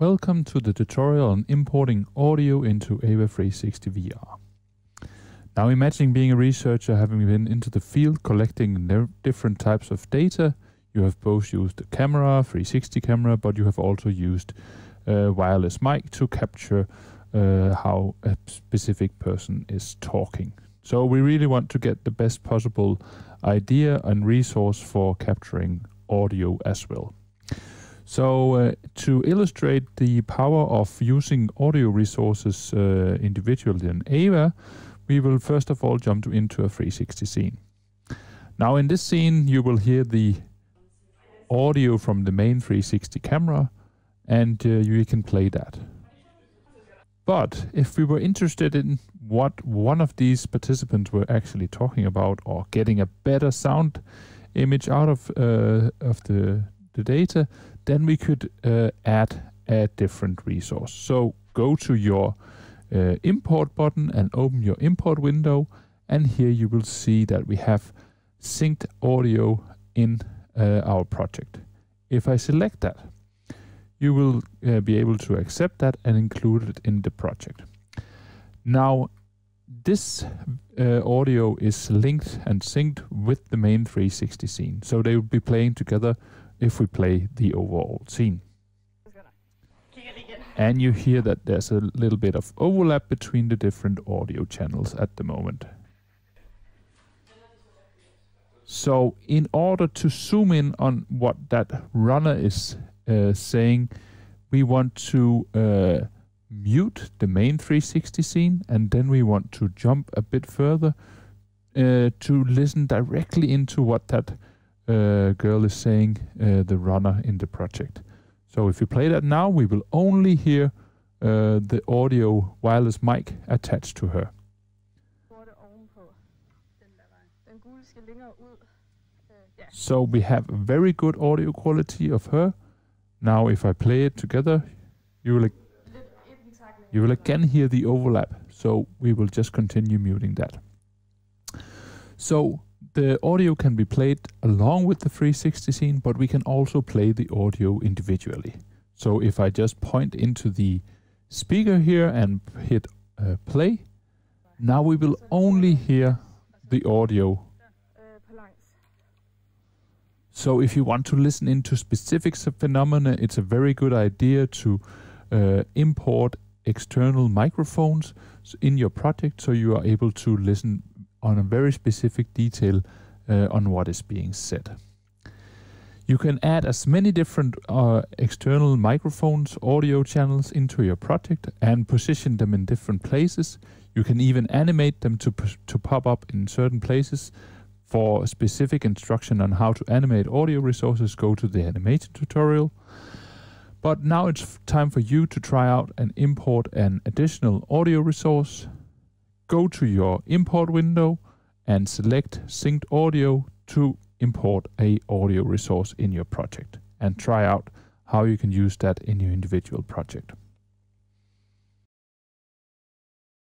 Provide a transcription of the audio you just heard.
Welcome to the tutorial on importing audio into AVA 360 VR. Now imagine being a researcher having been into the field collecting different types of data. You have both used a camera, 360 camera, but you have also used a wireless mic to capture uh, how a specific person is talking. So we really want to get the best possible idea and resource for capturing audio as well. So uh, to illustrate the power of using audio resources uh, individually in AVA, we will first of all jump into a 360 scene. Now in this scene you will hear the audio from the main 360 camera and uh, you can play that. But if we were interested in what one of these participants were actually talking about or getting a better sound image out of uh, of the the data, then we could uh, add a different resource. So go to your uh, import button and open your import window, and here you will see that we have synced audio in uh, our project. If I select that, you will uh, be able to accept that and include it in the project. Now, this uh, audio is linked and synced with the main 360 scene, so they will be playing together if we play the overall scene. And you hear that there's a little bit of overlap between the different audio channels at the moment. So in order to zoom in on what that runner is uh, saying, we want to uh, mute the main 360 scene and then we want to jump a bit further uh, to listen directly into what that uh, girl is saying, uh, the runner in the project. So if we play that now, we will only hear uh, the audio wireless mic attached to her. So we have very good audio quality of her. Now if I play it together, you will you will again hear the overlap. So we will just continue muting that. So the audio can be played along with the 360 scene, but we can also play the audio individually. So if I just point into the speaker here and hit uh, play, now we will only hear the audio. So if you want to listen into specific phenomena, it's a very good idea to uh, import external microphones in your project so you are able to listen on a very specific detail uh, on what is being said. You can add as many different uh, external microphones, audio channels into your project and position them in different places. You can even animate them to, to pop up in certain places. For specific instruction on how to animate audio resources, go to the animation tutorial. But now it's time for you to try out and import an additional audio resource go to your import window and select synced audio to import a audio resource in your project and try out how you can use that in your individual project.